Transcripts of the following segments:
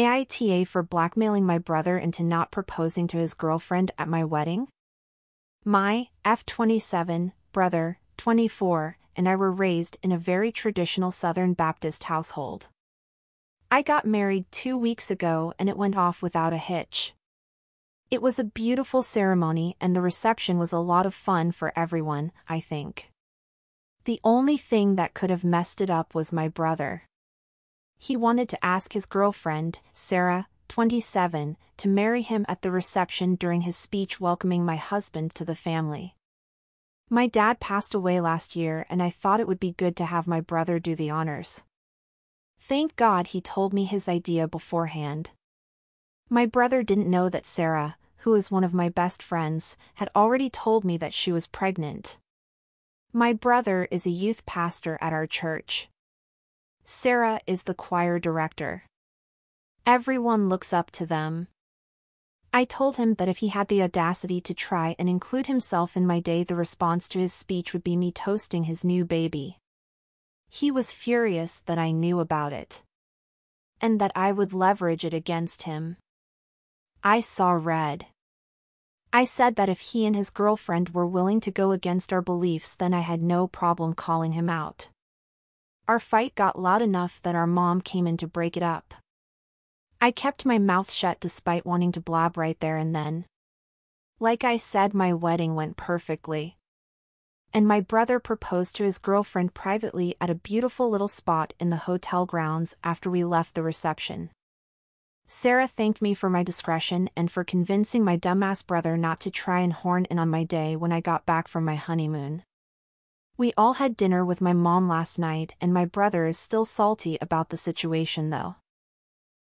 AITA for blackmailing my brother into not proposing to his girlfriend at my wedding? My F27 brother, 24, and I were raised in a very traditional Southern Baptist household. I got married two weeks ago and it went off without a hitch. It was a beautiful ceremony and the reception was a lot of fun for everyone, I think. The only thing that could have messed it up was my brother. He wanted to ask his girlfriend, Sarah, 27, to marry him at the reception during his speech welcoming my husband to the family. My dad passed away last year and I thought it would be good to have my brother do the honors. Thank God he told me his idea beforehand. My brother didn't know that Sarah, who is one of my best friends, had already told me that she was pregnant. My brother is a youth pastor at our church. Sarah is the choir director. Everyone looks up to them. I told him that if he had the audacity to try and include himself in my day the response to his speech would be me toasting his new baby. He was furious that I knew about it. And that I would leverage it against him. I saw red. I said that if he and his girlfriend were willing to go against our beliefs then I had no problem calling him out. Our fight got loud enough that our mom came in to break it up. I kept my mouth shut despite wanting to blab right there and then. Like I said my wedding went perfectly. And my brother proposed to his girlfriend privately at a beautiful little spot in the hotel grounds after we left the reception. Sarah thanked me for my discretion and for convincing my dumbass brother not to try and horn in on my day when I got back from my honeymoon. We all had dinner with my mom last night and my brother is still salty about the situation though.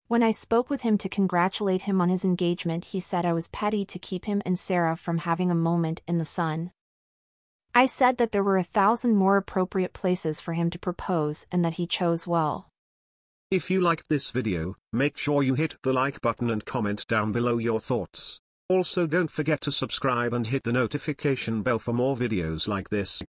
When I spoke with him to congratulate him on his engagement he said I was petty to keep him and Sarah from having a moment in the sun. I said that there were a thousand more appropriate places for him to propose and that he chose well. If you liked this video, make sure you hit the like button and comment down below your thoughts. Also don't forget to subscribe and hit the notification bell for more videos like this.